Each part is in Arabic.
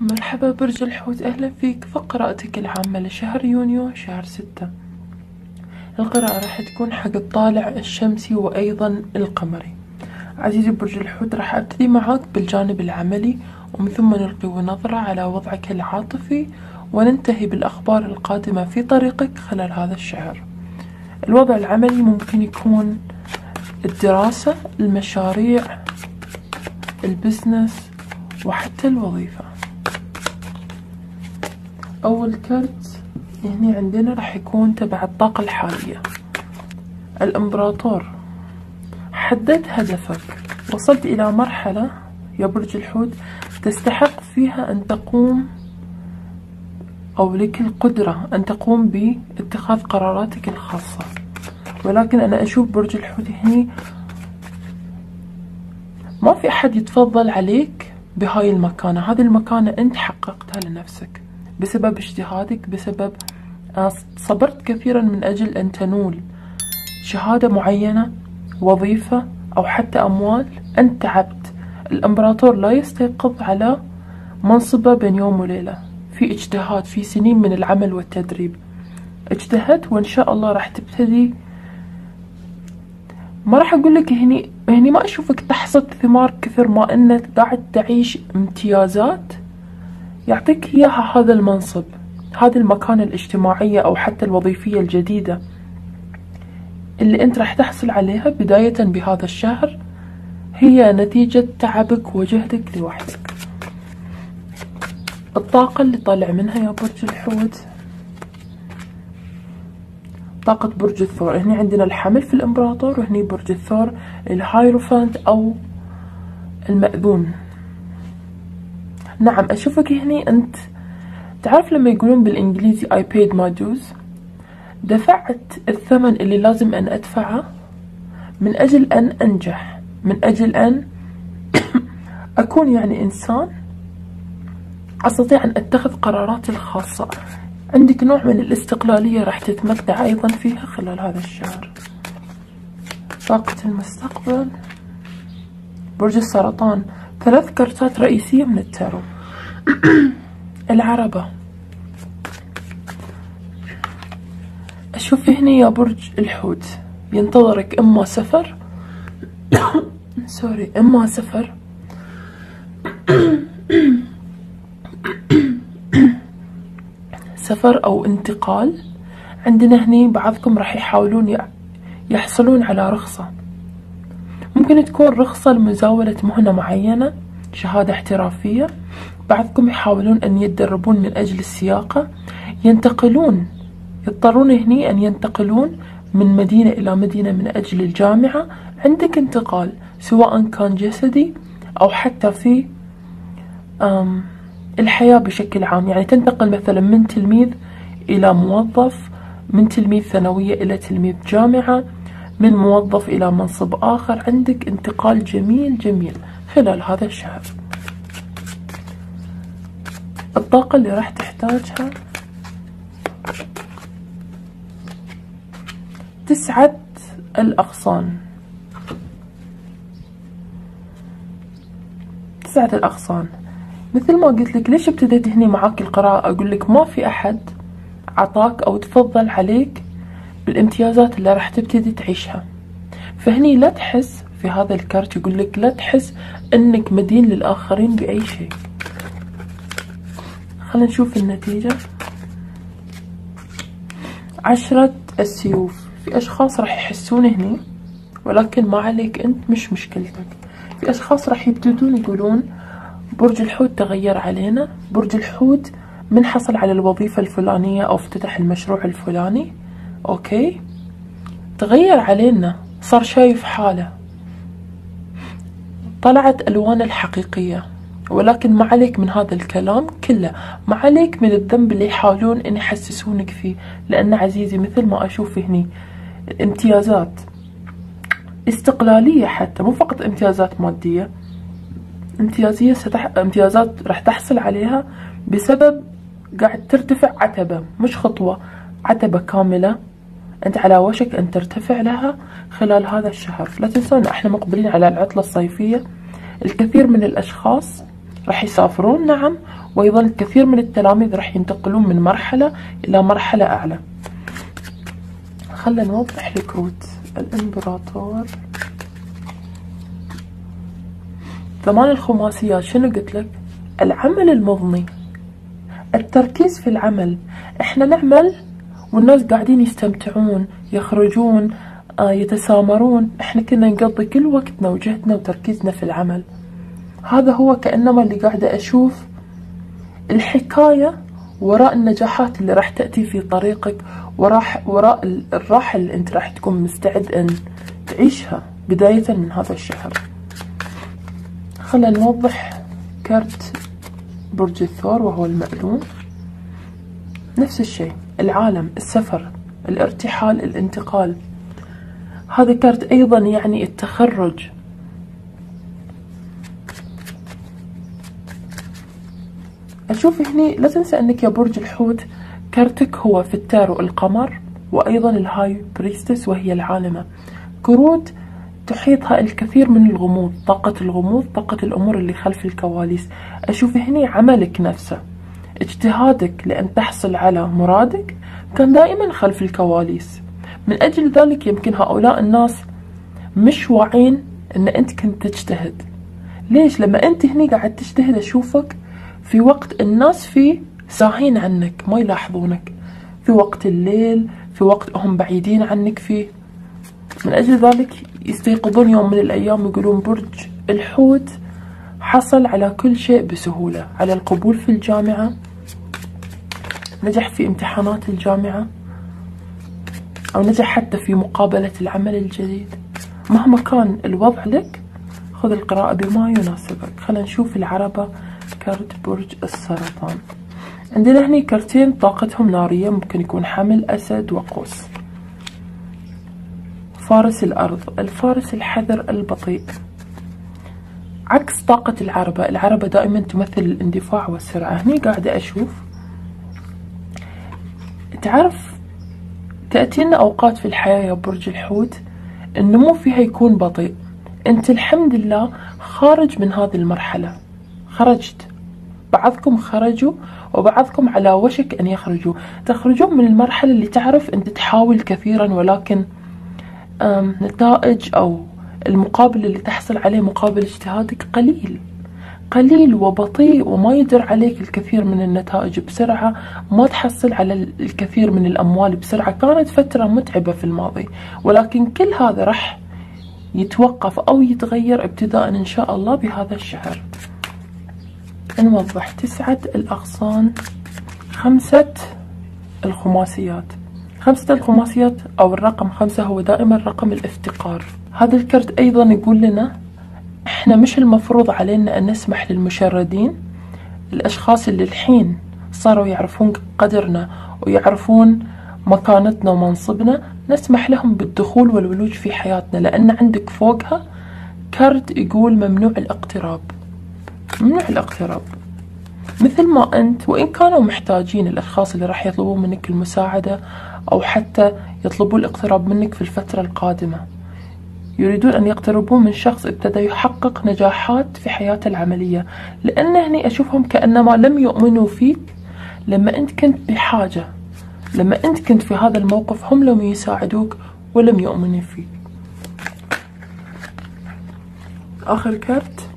مرحبا برج الحوت أهلا فيك. في قراءتك العامة لشهر يونيو شهر ستة. القراءة راح تكون حق الطالع الشمسي وأيضا القمري. عزيزي برج الحوت راح أبتدي معاك بالجانب العملي ومن ثم نلقي نظرة على وضعك العاطفي وننتهي بالأخبار القادمة في طريقك خلال هذا الشهر. الوضع العملي ممكن يكون الدراسة المشاريع البزنس وحتى الوظيفة. أول كرت هنا عندنا راح يكون تبع الطاقة الحالية. الإمبراطور. حدد هدفك. وصلت إلى مرحلة يا برج الحوت تستحق فيها أن تقوم أو لك القدرة أن تقوم باتخاذ قراراتك الخاصة. ولكن أنا أشوف برج الحوت هني ما في أحد يتفضل عليك بهاي المكانة. هذه المكانة أنت حققتها لنفسك. بسبب اجتهادك بسبب آه، صبرت كثيرا من أجل أن تنول شهادة معينة وظيفة أو حتى أموال. أنت تعبت. الإمبراطور لا يستيقظ على منصبه بين يوم وليلة. في اجتهاد في سنين من العمل والتدريب. اجتهدت وإن شاء الله راح تبتدي. ما راح أقول لك هني هني ما أشوفك تحصد ثمار كثر ما أنك قاعد تعيش امتيازات. يعطيك إياها هذا المنصب هذه المكانة الاجتماعية أو حتى الوظيفية الجديدة اللي أنت راح تحصل عليها بداية بهذا الشهر هي نتيجة تعبك وجهدك لوحدك. الطاقة اللي طالع منها يا برج الحوت. طاقة برج الثور. هنا عندنا الحمل في الإمبراطور وهني برج الثور الهايروفانت أو المأذون. نعم أشوفك هني. أنت تعرف لما يقولون بالإنجليزي I paid my dues دفعت الثمن اللي لازم أن أدفعه من أجل أن أنجح من أجل أن أكون يعني إنسان أستطيع أن أتخذ قراراتي الخاصة. عندك نوع من الاستقلالية راح تتمتع أيضا فيها خلال هذا الشهر. طاقة المستقبل. برج السرطان. ثلاث كرتات رئيسية من التارو. العربة. أشوف هنا يا برج الحوت. ينتظرك إما سفر. سوري إما سفر. سفر أو انتقال. عندنا هني بعضكم راح يحاولون يحصلون على رخصة. ممكن تكون رخصة لمزاولة مهنة معينة شهادة احترافية. بعضكم يحاولون أن يتدربون من أجل السياقة ينتقلون يضطرون هني أن ينتقلون من مدينة إلى مدينة من أجل الجامعة. عندك انتقال سواء كان جسدي أو حتى في الحياة بشكل عام. يعني تنتقل مثلا من تلميذ إلى موظف من تلميذ ثانوية إلى تلميذ جامعة من موظف إلى منصب آخر. عندك انتقال جميل جميل خلال هذا الشهر. الطاقة اللي راح تحتاجها تسعة الأغصان. تسعة الأغصان. مثل ما قلت لك ليش ابتديت هني معاك القراءة؟ أقول لك ما في أحد عطاك أو تفضل عليك بالامتيازات اللي راح تبتدي تعيشها. فهني لا تحس في هذا الكارت يقول لك لا تحس إنك مدين للآخرين بأي شيء. خلينا نشوف النتيجة. عشرة السيوف. في أشخاص راح يحسون هني ولكن ما عليك أنت مش مشكلتك. في أشخاص راح يبتدون يقولون برج الحوت تغير علينا برج الحوت من حصل على الوظيفة الفلانية أو افتتح المشروع الفلاني. أوكي. تغير علينا. صار شايف حاله. طلعت ألوان الحقيقية. ولكن ما عليك من هذا الكلام كله. ما عليك من الذنب اللي يحاولون إن يحسسونك فيه. لأن عزيزي مثل ما أشوف هني امتيازات استقلالية حتى مو فقط امتيازات مادية. امتيازية ستح... امتيازات راح تحصل عليها بسبب قاعد ترتفع عتبة. مش خطوة عتبة كاملة. أنت على وشك أن ترتفع لها خلال هذا الشهر. لا تنسون إحنا مقبلين على العطلة الصيفية. الكثير من الأشخاص راح يسافرون نعم. وأيضا الكثير من التلاميذ راح ينتقلون من مرحلة إلى مرحلة أعلى. خلنا نوضح الكروت. الإمبراطور. ثمان الخماسيات. شنو قلت لك؟ العمل المضني. التركيز في العمل. إحنا نعمل والناس قاعدين يستمتعون يخرجون آه يتسامرون. إحنا كنا نقضي كل وقتنا وجهدنا وتركيزنا في العمل. هذا هو كأنما اللي قاعدة أشوف الحكاية وراء النجاحات اللي راح تأتي في طريقك وراح وراء الراحة اللي أنت راح تكون مستعد أن تعيشها بداية من هذا الشهر. خلينا نوضح كارت برج الثور وهو المألوف نفس الشيء العالم السفر الارتحال الانتقال. هذا كارت أيضا يعني التخرج أشوف هني لا تنسى أنك يا برج الحوت كارتك هو في ال Tarot القمر وأيضا ال High Priestess وهي العالمة. كروت تحيطها الكثير من الغموض طاقة الغموض طاقة الأمور اللي خلف الكواليس. أشوف هني عملك نفسه. اجتهادك لأن تحصل على مرادك كان دائما خلف الكواليس. من أجل ذلك يمكن هؤلاء الناس مش واعين أن أنت كنت تجتهد. ليش؟ لما أنت هني قاعد تجتهد أشوفك في وقت الناس فيه ساهين عنك ما يلاحظونك. في وقت الليل في وقت هم بعيدين عنك فيه. من أجل ذلك يستيقظون يوم من الأيام يقولون برج الحوت حصل على كل شيء بسهولة على القبول في الجامعة نجح في امتحانات الجامعة أو نجح حتى في مقابلة العمل الجديد. مهما كان الوضع لك خذ القراءة بما يناسبك. خلينا نشوف العربة. كارت برج السرطان. عندنا هني كارتين طاقتهم نارية ممكن يكون حمل أسد وقوس. فارس الأرض الفارس الحذر البطيء. عكس طاقة العربة العربة دائما تمثل الاندفاع والسرعة. هني قاعدة أشوف. تعرف تأتينا أوقات في الحياة يا برج الحوت النمو فيها يكون بطيء. أنت الحمد لله خارج من هذه المرحلة. خرجت. بعضكم خرجوا وبعضكم على وشك أن يخرجوا. تخرجون من المرحلة اللي تعرف أنت تحاول كثيرا ولكن نتائج أو المقابل اللي تحصل عليه مقابل اجتهادك قليل. قليل وبطيء وما يدر عليك الكثير من النتائج بسرعة ما تحصل على الكثير من الأموال بسرعة. كانت فترة متعبة في الماضي ولكن كل هذا راح يتوقف أو يتغير ابتداء إن شاء الله بهذا الشهر. نوضح تسعة الأغصان خمسة الخماسيات. خمسة الخماسيات أو الرقم خمسة هو دائما رقم الافتقار. هذا الكرت أيضا يقول لنا إحنا مش المفروض علينا أن نسمح للمشردين الأشخاص اللي الحين صاروا يعرفون قدرنا ويعرفون مكانتنا ومنصبنا نسمح لهم بالدخول والولوج في حياتنا لأن عندك فوقها كارت يقول ممنوع الاقتراب. ممنوع الاقتراب مثل ما أنت وإن كانوا محتاجين الأشخاص اللي راح يطلبون منك المساعدة أو حتى يطلبون الاقتراب منك في الفترة القادمة. يريدون أن يقتربون من شخص ابتدى يحقق نجاحات في حياته العملية. لأن هني أشوفهم كأنما لم يؤمنوا فيك. لما أنت كنت بحاجة لما أنت كنت في هذا الموقف هم لم يساعدوك ولم يؤمنوا فيك. آخر كارت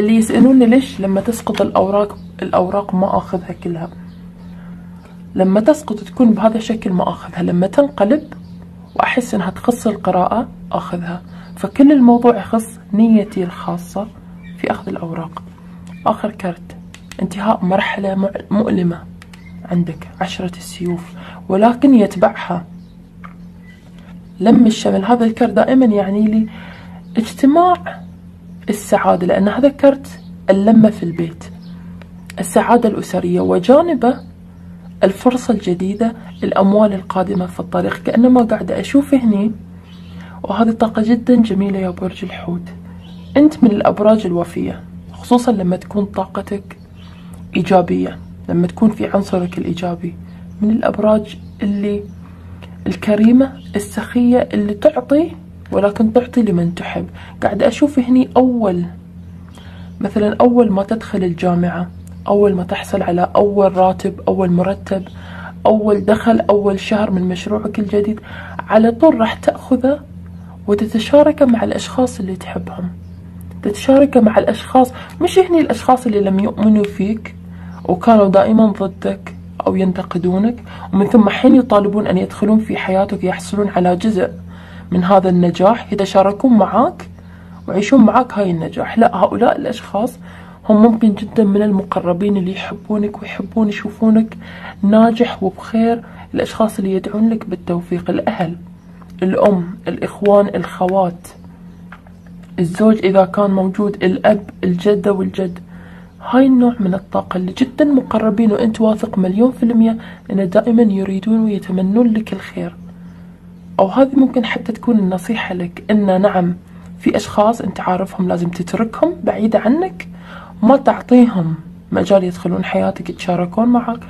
اللي يسألوني ليش لما تسقط الأوراق الأوراق ما أخذها كلها. لما تسقط تكون بهذا الشكل ما أخذها. لما تنقلب وأحس أنها تخص القراءة أخذها. فكل الموضوع يخص نيتي الخاصة في أخذ الأوراق. آخر كارت انتهاء مرحلة مؤلمة عندك عشرة السيوف ولكن يتبعها. لم الشمل. هذا الكارت دائما يعني لي اجتماع السعادة لأن هذا كرت اللمة في البيت. السعادة الأسرية وجانبه الفرصة الجديدة الأموال القادمة في الطريق. كأنما قاعدة أشوف هني وهذه طاقة جدا جميلة يا برج الحوت. أنت من الأبراج الوفية خصوصا لما تكون طاقتك إيجابية لما تكون في عنصرك الإيجابي. من الأبراج اللي الكريمة السخية اللي تعطي ولكن تعطي لمن تحب. قاعدة أشوف هني أول مثلا أول ما تدخل الجامعة أول ما تحصل على أول راتب أول مرتب أول دخل أول شهر من مشروعك الجديد على طول راح تأخذه وتتشاركه مع الأشخاص اللي تحبهم. تتشاركه مع الأشخاص مش هني الأشخاص اللي لم يؤمنوا فيك وكانوا دائما ضدك أو ينتقدونك ومن ثم حين يطالبون أن يدخلون في حياتك يحصلون على جزء من هذا النجاح. يتشاركون معك ويعيشون معك هاي النجاح. لا هؤلاء الأشخاص هم ممكن جدا من المقربين اللي يحبونك ويحبون يشوفونك ناجح وبخير. الأشخاص اللي يدعون لك بالتوفيق الأهل الأم الإخوان الخوات الزوج إذا كان موجود الأب الجدة والجد. هاي النوع من الطاقة اللي جدا مقربين وإنت واثق مليون في المية ان دائما يريدون ويتمنون لك الخير. أو هذه ممكن حتى تكون النصيحة لك إن نعم في أشخاص أنت عارفهم لازم تتركهم بعيدة عنك ما تعطيهم مجال يدخلون حياتك يتشاركون معك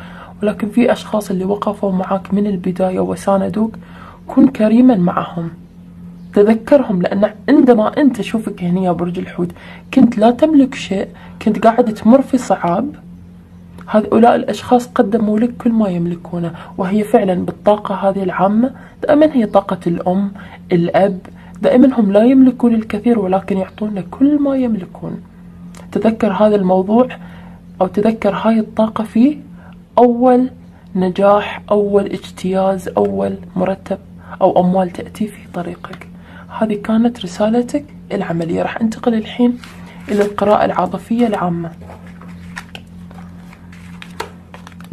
ولكن في أشخاص اللي وقفوا معك من البداية وساندوك كن كريما معهم. تذكرهم لأن عندما أنت شوفك هنا يا برج الحوت كنت لا تملك شيء كنت قاعد تمر في صعاب هؤلاء الأشخاص قدموا لك كل ما يملكونه وهي فعلا بالطاقة هذه العامة. دائما هي طاقة الأم الأب. دائما هم لا يملكون الكثير ولكن يعطون كل ما يملكون. تذكر هذا الموضوع أو تذكر هاي الطاقة في أول نجاح أول اجتياز أول مرتب أو أموال تأتي في طريقك. هذه كانت رسالتك العملية. راح أنتقل الحين إلى القراءة العاطفية العامة.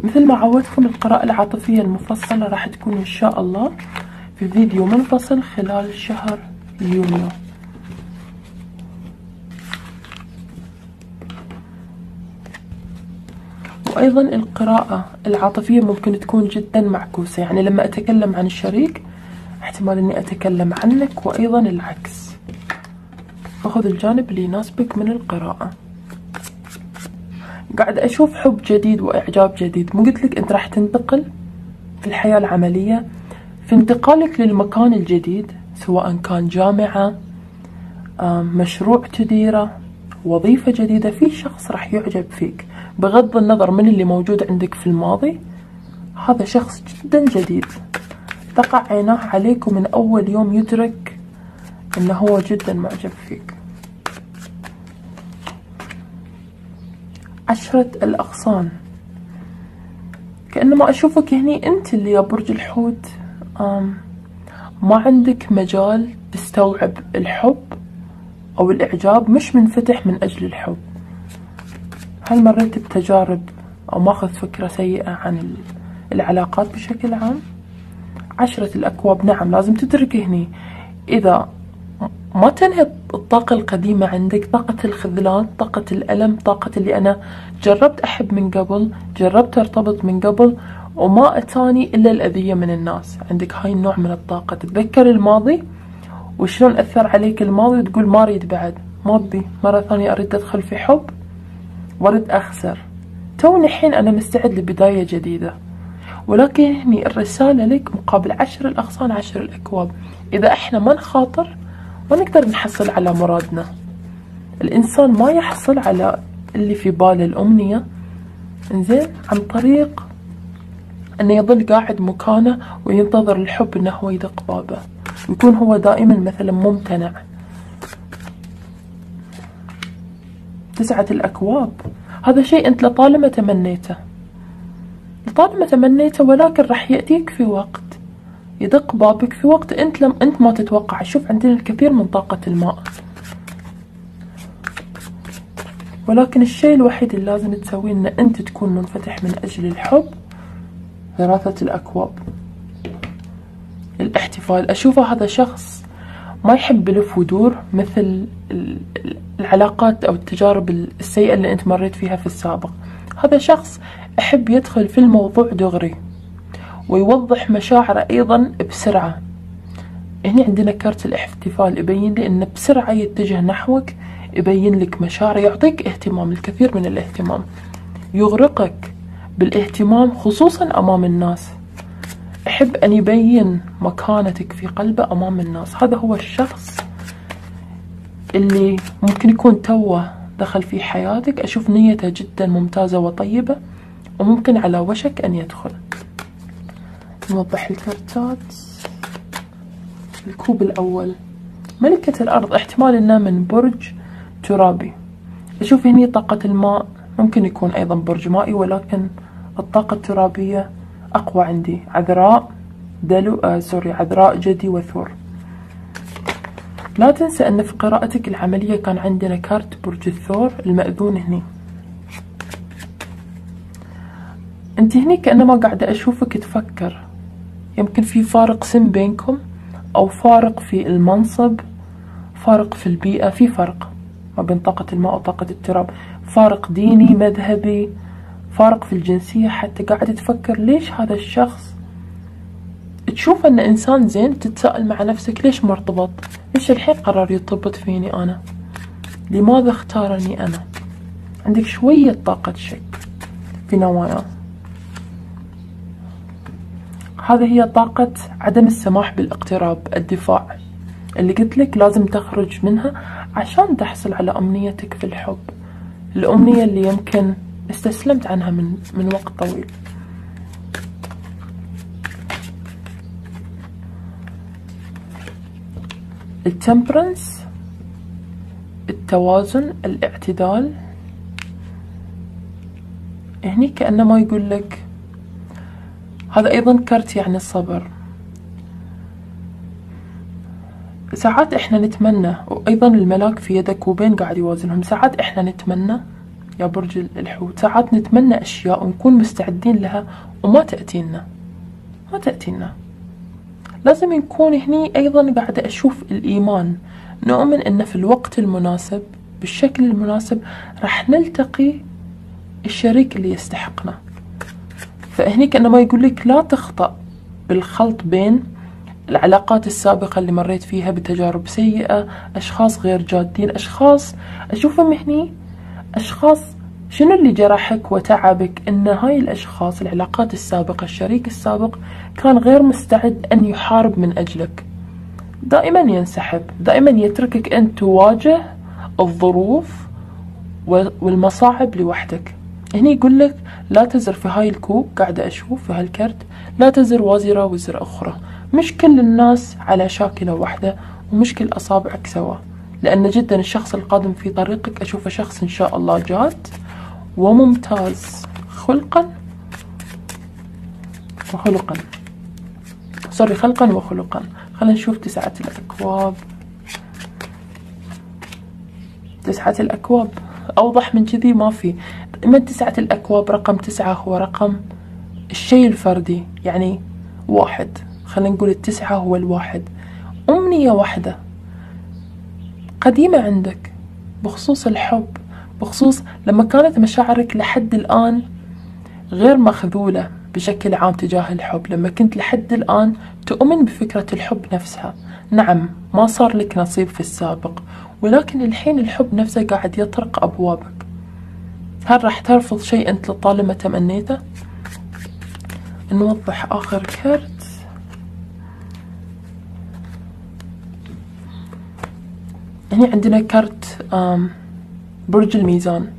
مثل ما عودتكم القراءة العاطفية المفصلة راح تكون إن شاء الله في فيديو منفصل خلال شهر يونيو. وأيضا القراءة العاطفية ممكن تكون جدا معكوسة. يعني لما أتكلم عن الشريك احتمال إني أتكلم عنك وأيضا العكس. فخذ الجانب اللي يناسبك من القراءة. قاعد أشوف حب جديد وإعجاب جديد. مو قلت لك أنت راح تنتقل في الحياة العملية؟ في انتقالك للمكان الجديد سواء كان جامعة مشروع تديره وظيفة جديدة في شخص راح يعجب فيك. بغض النظر من اللي موجود عندك في الماضي هذا شخص جدا جديد. تقع عيناه عليك ومن أول يوم يدرك أنه هو جدا معجب فيك. عشرة الأغصان. كأنما أشوفك هني أنت اللي يا برج الحوت. ما عندك مجال تستوعب الحب أو الإعجاب مش منفتح من أجل الحب. هل مريت بتجارب أو ماخذ فكرة سيئة عن العلاقات بشكل عام؟ عشرة الأكواب نعم لازم تدرك هني. إذا ما تنهي الطاقة القديمة عندك طاقة الخذلان طاقة الألم طاقة اللي أنا جربت أحب من قبل جربت أرتبط من قبل وما أتاني إلا الأذية من الناس. عندك هاي النوع من الطاقة. تتذكر الماضي؟ وشلون أثر عليك الماضي؟ وتقول ما أريد بعد. ما أبي مرة ثانية أريد أدخل في حب وأريد أخسر. توني الحين أنا مستعد لبداية جديدة. ولكن هني الرسالة لك مقابل عشر الأغصان عشر الأكواب. إذا إحنا ما نخاطر ما نقدر نحصل على مرادنا. الإنسان ما يحصل على اللي في باله الأمنية. إنزين عن طريق أنه يظل قاعد مكانه وينتظر الحب أنه هو يدق بابه. ويكون هو دائما مثلا ممتنع. تسعة الأكواب. هذا شيء أنت لطالما تمنيته. لطالما تمنيته ولكن راح يأتيك في وقت. يدق بابك في وقت أنت لم أنت ما تتوقع. شوف عندنا الكثير من طاقة الماء. ولكن الشيء الوحيد اللي لازم تسويه إن انت تكون منفتح من أجل الحب ثلاثة الأكواب. الاحتفال. أشوفه هذا شخص ما يحب يلف ودور مثل العلاقات أو التجارب السيئة اللي انت مريت فيها في السابق. هذا شخص أحب يدخل في الموضوع دغري. ويوضح مشاعره أيضا بسرعة. هنا عندنا كارت الاحتفال. يبين لي أنه بسرعة يتجه نحوك. يبين لك مشاعره يعطيك اهتمام. الكثير من الاهتمام. يغرقك بالاهتمام خصوصا أمام الناس. أحب أن يبين مكانتك في قلبه أمام الناس. هذا هو الشخص اللي ممكن يكون توه دخل في حياتك. أشوف نيته جدا ممتازة وطيبة وممكن على وشك أن يدخل. نوضح الكرتات. الكوب الأول. ملكة الأرض احتمال أنه من برج ترابي. أشوف هني طاقة الماء. ممكن يكون أيضا برج مائي ولكن الطاقة الترابية أقوى عندي. عذراء دلو آه سوري عذراء جدي وثور. لا تنسى أن في قراءتك العملية كان عندنا كارت برج الثور المأذون هني. أنت هني كأنما قاعدة أشوفك تفكر. يمكن في فارق سن بينكم أو فارق في المنصب فارق في البيئة في فرق ما بين طاقة الماء وطاقة التراب. فارق ديني مذهبي فارق في الجنسية حتى قاعدة تفكر ليش هذا الشخص؟ تشوف أن إنسان زين تتساءل مع نفسك ليش مرتبط؟ ليش الحين قرر يرتبط فيني أنا؟ لماذا اختارني أنا؟ عندك شوية طاقة شك في نواياه هذه هي طاقة عدم السماح بالاقتراب الدفاع. اللي قلت لك لازم تخرج منها عشان تحصل على أمنيتك في الحب. الأمنية اللي يمكن استسلمت عنها من, من وقت طويل. التمبرنس التوازن الاعتدال. هني كأنه ما يقول لك هذا أيضا كرت يعني الصبر. ساعات إحنا نتمنى وأيضا الملاك في يدك وبين قاعد يوازنهم. ساعات إحنا نتمنى يا برج الحوت ساعات نتمنى أشياء ونكون مستعدين لها وما تأتينا. ما تأتينا. لازم نكون هني أيضا قاعدة أشوف الإيمان. نؤمن إن في الوقت المناسب بالشكل المناسب راح نلتقي الشريك اللي يستحقنا. فهني كأنما يقول لك لا تخطأ بالخلط بين العلاقات السابقة اللي مريت فيها بتجارب سيئة أشخاص غير جادين أشخاص أشوفهم هني أشخاص شنو اللي جرحك وتعبك؟ إن هاي الأشخاص العلاقات السابقة الشريك السابق كان غير مستعد أن يحارب من أجلك. دائما ينسحب دائما يتركك انت تواجه الظروف والمصاعب لوحدك. هني يقول لك لا تزر في هاي الكوب قاعدة أشوف في هالكرت. لا تزر وازرة وزر أخرى. مش كل الناس على شاكلة واحدة ومش كل أصابعك سوا. لأن جدا الشخص القادم في طريقك أشوفه شخص إن شاء الله جاد وممتاز. خلقا وخلقا. سوري خلقا وخلقا. خلينا نشوف تسعة الأكواب. تسعة الأكواب. أوضح من كذي ما في. دائما تسعة الأكواب رقم تسعة هو رقم الشيء الفردي يعني واحد. خلينا نقول التسعة هو الواحد. أمنية واحدة قديمة عندك بخصوص الحب بخصوص لما كانت مشاعرك لحد الآن غير مخذولة بشكل عام تجاه الحب. لما كنت لحد الآن تؤمن بفكرة الحب نفسها. نعم ما صار لك نصيب في السابق ولكن الحين الحب نفسه قاعد يطرق أبوابك. هل راح ترفض شيء أنت لطالما تمنيته؟ نوضح آخر كرت. هنا عندنا كرت برج الميزان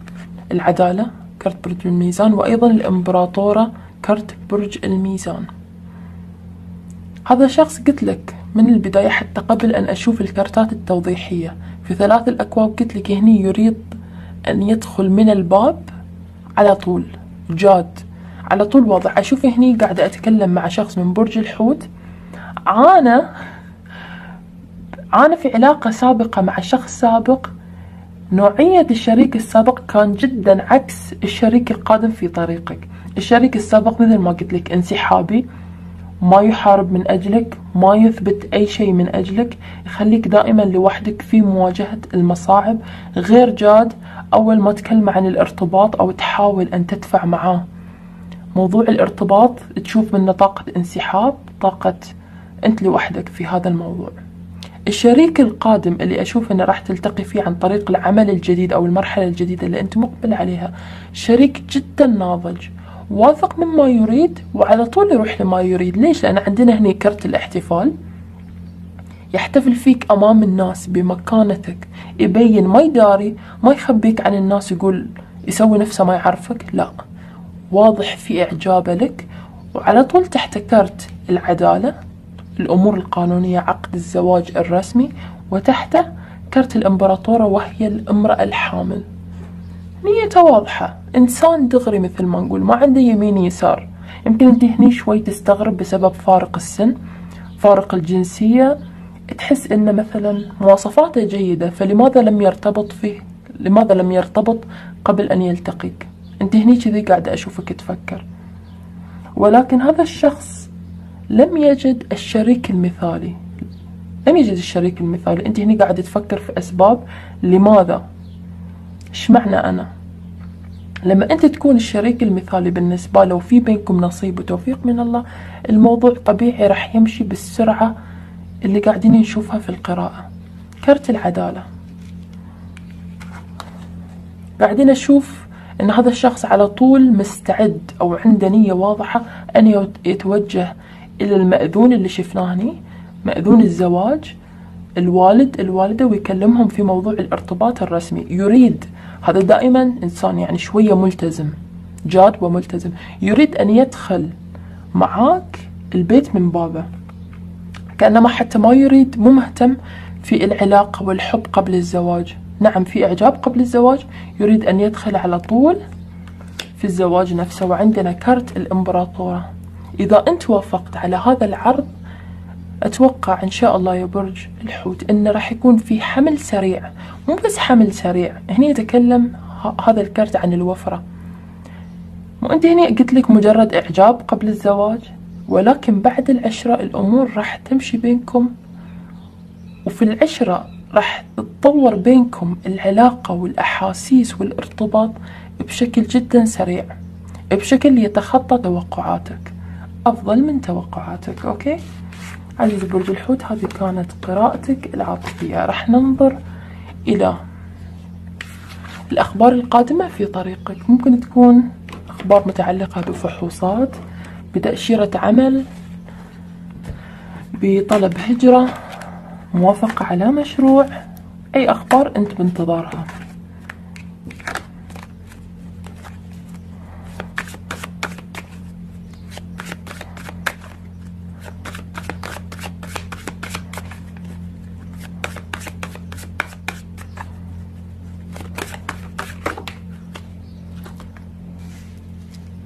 العدالة كرت برج الميزان وأيضا الإمبراطورة كرت برج الميزان. هذا شخص قلت لك من البداية حتى قبل أن أشوف الكرتات التوضيحية. في ثلاث الأكواب قلت لك هني يريد أن يدخل من الباب على طول جاد على طول واضح. أشوف هني قاعدة أتكلم مع شخص من برج الحوت. عانى عانى في علاقة سابقة مع شخص سابق. نوعية الشريك السابق كان جدا عكس الشريك القادم في طريقك. الشريك السابق مثل ما قلت لك انسحابي. ما يحارب من أجلك ما يثبت أي شيء من أجلك. يخليك دائما لوحدك في مواجهة المصاعب. غير جاد أول ما تكلم عن الارتباط أو تحاول أن تدفع معاه. موضوع الارتباط تشوف منه طاقة انسحاب طاقة أنت لوحدك في هذا الموضوع. الشريك القادم اللي أشوف أنه راح تلتقي فيه عن طريق العمل الجديد أو المرحلة الجديدة اللي أنت مقبل عليها شريك جدا ناضج. واثق مما يريد وعلى طول يروح لما يريد. ليش؟ لأن عندنا هنا كرت الاحتفال يحتفل فيك أمام الناس بمكانتك. يبين ما يداري ما يخبيك عن الناس يقول يسوي نفسه ما يعرفك. لا واضح في إعجابه لك. وعلى طول تحت كرت العدالة الأمور القانونية عقد الزواج الرسمي وتحته كرت الإمبراطورة وهي الامرأة الحامل. نيته واضحة. إنسان دغري مثل ما نقول ما عنده يمين يسار. يمكن أنت هني شوي تستغرب بسبب فارق السن فارق الجنسية. تحس إن مثلا مواصفاته جيدة فلماذا لم يرتبط فيه؟ لماذا لم يرتبط قبل أن يلتقيك؟ أنت هني كذي قاعدة أشوفك تفكر. ولكن هذا الشخص لم يجد الشريك المثالي. لم يجد الشريك المثالي. أنت هني قاعدة تفكر في أسباب لماذا إيش معنى أنا؟ لما أنت تكون الشريك المثالي بالنسبة له وفي بينكم نصيب وتوفيق من الله الموضوع طبيعي راح يمشي بالسرعة اللي قاعدين نشوفها في القراءة. كرت العدالة. قاعدين أشوف إن هذا الشخص على طول مستعد أو عنده نية واضحة أن يتوجه إلى المأذون اللي شفناه هني مأذون الزواج الوالد الوالدة ويكلمهم في موضوع الارتباط الرسمي. يريد هذا دائما إنسان يعني شوية ملتزم جاد وملتزم. يريد أن يدخل معاك البيت من بابه. كأنما حتى ما يريد مو مهتم في العلاقة والحب قبل الزواج. نعم في إعجاب قبل الزواج. يريد أن يدخل على طول في الزواج نفسه. وعندنا كرت الإمبراطورة. إذا أنت وافقت على هذا العرض أتوقع إن شاء الله يا برج الحوت إنه راح يكون في حمل سريع مو بس حمل سريع هني يتكلم هذا الكرت عن الوفرة. مو أنت هني قلت لك مجرد إعجاب قبل الزواج؟ ولكن بعد العشرة الأمور راح تمشي بينكم. وفي العشرة راح تتطور بينكم العلاقة والأحاسيس والارتباط بشكل جدا سريع بشكل يتخطى توقعاتك أفضل من توقعاتك أوكي؟ عزيزي برج الحوت هذه كانت قراءتك العاطفية. راح ننظر إلى الأخبار القادمة في طريقك. ممكن تكون أخبار متعلقة بفحوصات بتأشيرة عمل بطلب هجرة موافقة على مشروع أي أخبار أنت بانتظارها.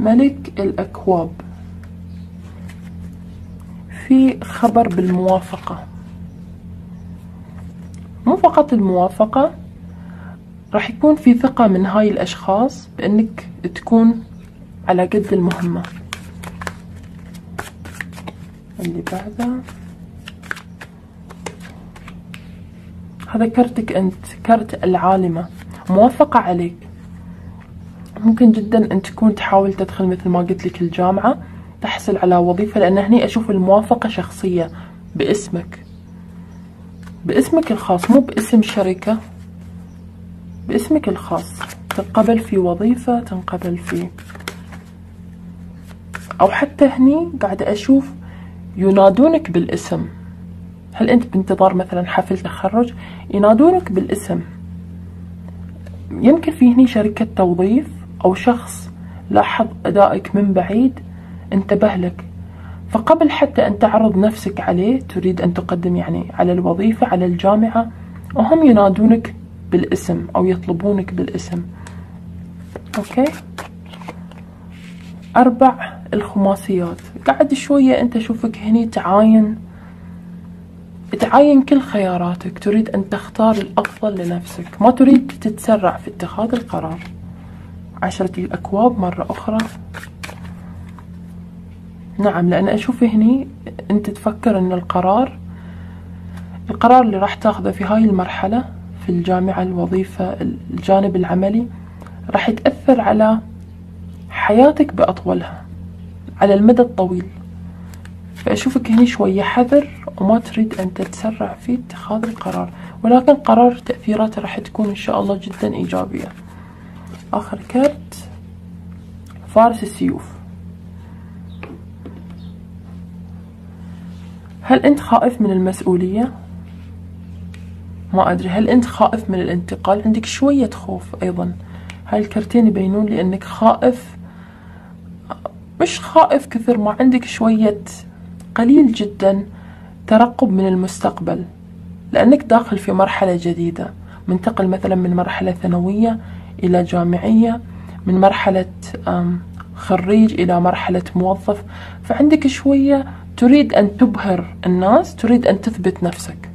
ملك الأكواب. في خبر بالموافقة. مو فقط الموافقة راح يكون في ثقة من هاي الأشخاص بأنك تكون على قد المهمة. اللي بعده. هذا كرتك أنت كرت العالمة. موافقة عليك. ممكن جدا أن تكون تحاول تدخل مثل ما قلت لك الجامعة تحصل على وظيفة لأن هني أشوف الموافقة شخصية باسمك. باسمك الخاص مو باسم شركة باسمك الخاص. تنقبل في وظيفة تنقبل في أو حتى هني قاعدة أشوف ينادونك بالاسم. هل أنت بانتظار مثلا حفل تخرج؟ ينادونك بالاسم. يمكن في هني شركة توظيف أو شخص لاحظ أدائك من بعيد انتبه لك. فقبل حتى أن تعرض نفسك عليه تريد أن تقدم يعني على الوظيفة على الجامعة وهم ينادونك بالاسم أو يطلبونك بالاسم. أوكي؟ أربع الخماسيات. قاعد شوية أنت شوفك هني تعاين. تعاين كل خياراتك. تريد أن تختار الأفضل لنفسك. ما تريد تتسرع في اتخاذ القرار. عشرة الأكواب مرة أخرى. نعم لأن أشوف هني أنت تفكر أن القرار القرار اللي راح تاخذه في هاي المرحلة في الجامعة الوظيفة الجانب العملي راح يتأثر على حياتك بأطولها على المدى الطويل. فأشوفك هني شوية حذر وما تريد أن تتسرع في اتخاذ القرار ولكن قرار تأثيراته راح تكون إن شاء الله جدا إيجابية. آخر كرت فارس السيوف. هل أنت خائف من المسؤولية؟ ما أدري. هل أنت خائف من الانتقال؟ عندك شوية خوف أيضا. هاي الكرتين يبينون لي أنك خائف؟ مش خائف كثر ما عندك شوية. قليل جدا ترقب من المستقبل لأنك داخل في مرحلة جديدة. منتقل مثلا من مرحلة ثانوية إلى جامعية من مرحلة خريج إلى مرحلة موظف. فعندك شوية تريد أن تبهر الناس تريد أن تثبت نفسك.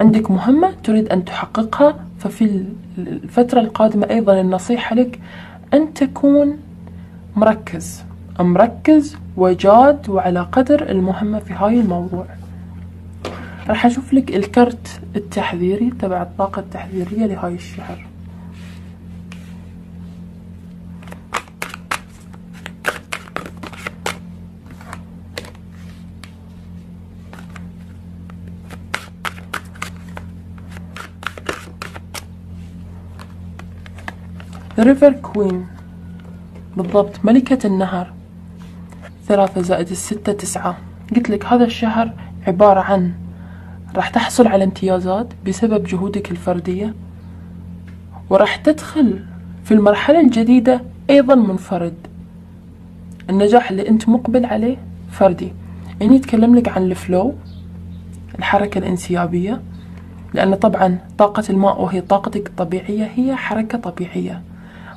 عندك مهمة تريد أن تحققها. ففي الفترة القادمة أيضا النصيحة لك أن تكون مركز. مركز وجاد وعلى قدر المهمة في هاي الموضوع. راح أشوف لك الكرت التحذيري تبع الطاقة التحذيرية لهاي الشهر ريفر كوين بالضبط ملكة النهر. ثلاثة زائد الستة تسعة. قلت لك هذا الشهر عبارة عن راح تحصل على امتيازات بسبب جهودك الفردية وراح تدخل في المرحلة الجديدة أيضا منفرد. النجاح اللي أنت مقبل عليه فردي. يعني يتكلم لك عن الفلو الحركة الانسيابية لأن طبعا طاقة الماء وهي طاقتك الطبيعية هي حركة طبيعية.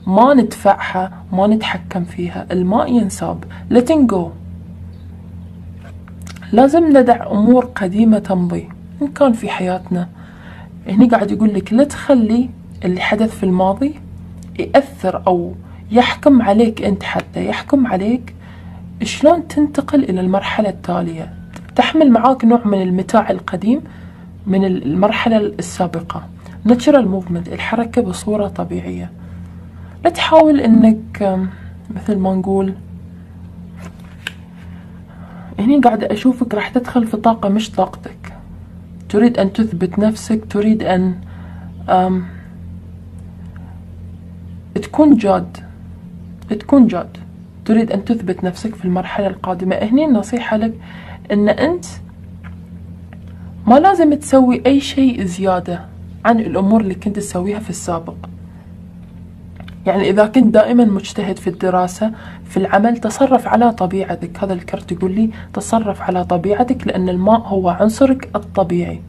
ما ندفعها ما نتحكم فيها الماء ينساب letting go. لازم ندع أمور قديمة تمضي إن كان في حياتنا. هني قاعد يقول لك لا تخلي اللي حدث في الماضي يأثر أو يحكم عليك أنت حتى يحكم عليك شلون تنتقل إلى المرحلة التالية. تحمل معاك نوع من المتاع القديم من المرحلة السابقة. Natural movement الحركة بصورة طبيعية. لا تحاول إنك مثل ما نقول هني قاعدة أشوفك راح تدخل في طاقة مش طاقتك. تريد أن تثبت نفسك تريد أن تكون جاد تكون جاد. تريد أن تثبت نفسك في المرحلة القادمة. هني النصيحة لك أن أنت ما لازم تسوي أي شيء زيادة عن الأمور اللي كنت تسويها في السابق. يعني إذا كنت دائما مجتهد في الدراسة في العمل تصرف على طبيعتك. هذا الكرت يقول لي تصرف على طبيعتك لأن الماء هو عنصرك الطبيعي.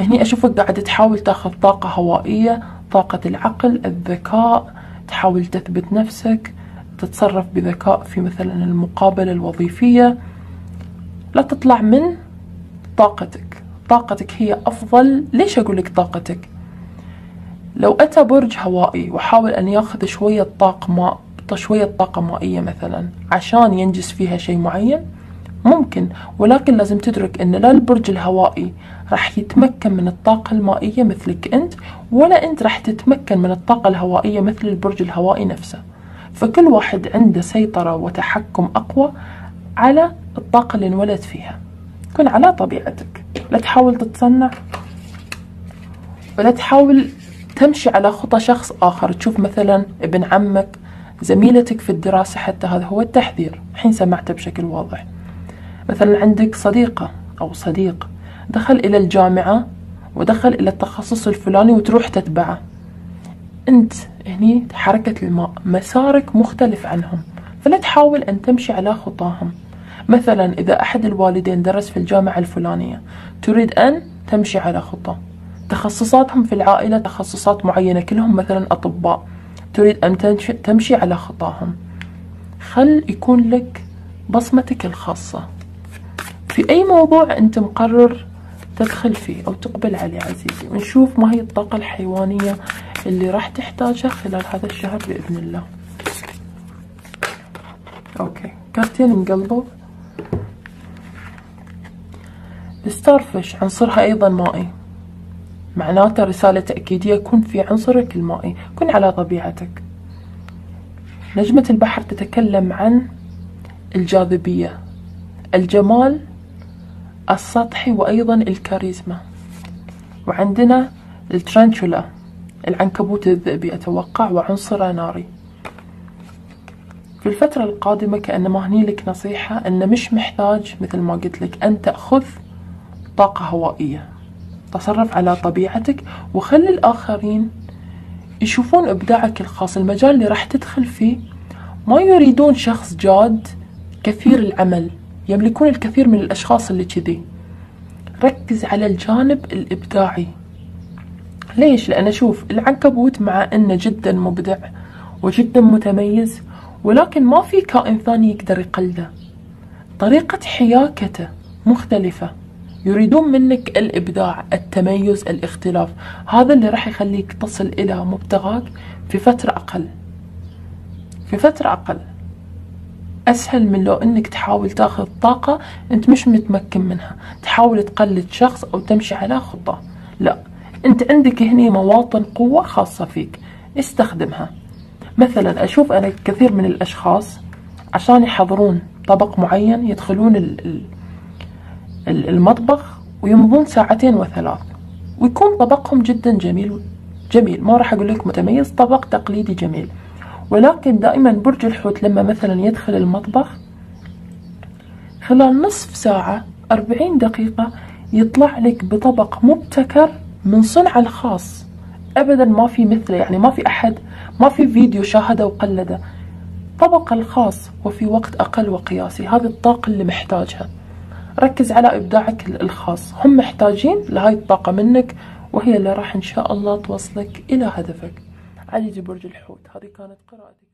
هني أشوفك قاعد تحاول تاخذ طاقة هوائية طاقة العقل الذكاء تحاول تثبت نفسك تتصرف بذكاء في مثلا المقابلة الوظيفية. لا تطلع من طاقتك. طاقتك هي أفضل. ليش أقول لك طاقتك؟ لو أتى برج هوائي وحاول أن يأخذ شوية طاقة ماء شوية طاقة مائية مثلا عشان ينجز فيها شيء معين ممكن ولكن لازم تدرك أن لا البرج الهوائي راح يتمكن من الطاقة المائية مثلك أنت ولا أنت راح تتمكن من الطاقة الهوائية مثل البرج الهوائي نفسه. فكل واحد عنده سيطرة وتحكم أقوى على الطاقة اللي انولد فيها. كن على طبيعتك. لا تحاول تتصنع ولا تحاول تمشي على خطى شخص آخر. تشوف مثلا ابن عمك زميلتك في الدراسة حتى هذا هو التحذير. الحين سمعته بشكل واضح. مثلا عندك صديقة أو صديق دخل إلى الجامعة ودخل إلى التخصص الفلاني وتروح تتبعه. أنت هني حركة الماء مسارك مختلف عنهم فلا تحاول أن تمشي على خطاهم. مثلا إذا أحد الوالدين درس في الجامعة الفلانية تريد أن تمشي على خطاه تخصصاتهم في العائلة تخصصات معينة كلهم مثلا أطباء. تريد أن تمشي على خطاهم. خل يكون لك بصمتك الخاصة. في أي موضوع أنت مقرر تدخل فيه أو تقبل عليه عزيزي ونشوف ما هي الطاقة الحيوانية اللي راح تحتاجها خلال هذا الشهر بإذن الله. أوكي. كارتين مقلبوا الستارفش عنصرها أيضا مائي. معناته رسالة تأكيدية كن في عنصرك المائي كن على طبيعتك. نجمة البحر تتكلم عن الجاذبية الجمال السطحي وأيضا الكاريزما. وعندنا الترانشولا العنكبوت الذئبي أتوقع وعنصره ناري. في الفترة القادمة كأنما هني لك نصيحة أن مش محتاج مثل ما قلت لك أن تأخذ طاقة هوائية. تصرف على طبيعتك وخلي الآخرين يشوفون إبداعك الخاص. المجال اللي راح تدخل فيه ما يريدون شخص جاد كثير العمل يملكون الكثير من الأشخاص اللي كذي. ركز على الجانب الإبداعي. ليش؟ لأن أشوف العنكبوت مع أنه جدا مبدع وجدا متميز ولكن ما في كائن ثاني يقدر يقلده. طريقة حياكته مختلفة. يريدون منك الإبداع التميز الاختلاف. هذا اللي راح يخليك تصل إلى مبتغاك في فترة أقل. في فترة أقل. أسهل من لو أنك تحاول تاخذ طاقة أنت مش متمكن منها. تحاول تقلد شخص أو تمشي على خطة. لا أنت عندك هنا مواطن قوة خاصة فيك. استخدمها. مثلا أشوف أنا كثير من الأشخاص عشان يحضرون طبق معين يدخلون المطبخ ويمضون ساعتين وثلاث. ويكون طبقهم جدا جميل جميل. ما راح أقول لك متميز طبق تقليدي جميل. ولكن دائما برج الحوت لما مثلا يدخل المطبخ خلال نصف ساعة أربعين دقيقة يطلع لك بطبق مبتكر من صنعه الخاص. أبدا ما في مثله يعني ما في أحد ما في فيديو شاهده وقلده. طبق الخاص وفي وقت أقل وقياسي. هذه الطاقة اللي محتاجها. ركز على إبداعك الخاص. هم محتاجين لهاي الطاقة منك وهي اللي راح إن شاء الله توصلك إلى هدفك. عزيزي برج الحوت هذه كانت قراءتك